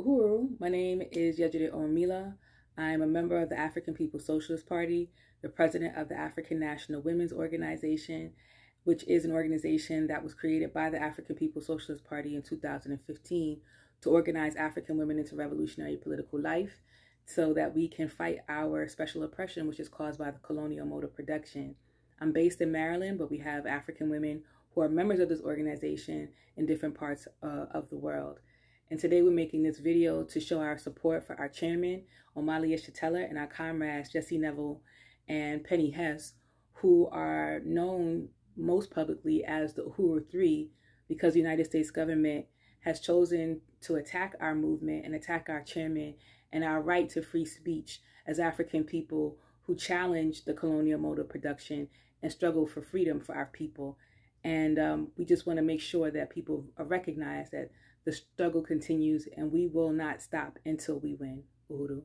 Uhuru. My name is Yejide Orunmila. I am a member of the African People's Socialist Party, the president of the African National Women's Organization, which is an organization that was created by the African People's Socialist Party in 2015 to organize African women into revolutionary political life so that we can fight our special oppression, which is caused by the colonial mode of production. I'm based in Maryland, but we have African women who are members of this organization in different parts uh, of the world. And today we're making this video to show our support for our chairman, Omali Yeshitela, and our comrades, Jesse Nevel and Penny Hess, who are known most publicly as the Uhuru Three because the United States government has chosen to attack our movement and attack our chairman and our right to free speech as African people who challenge the colonial mode of production and struggle for freedom for our people. And um, we just want to make sure that people recognize that the struggle continues and we will not stop until we win. Uhuru.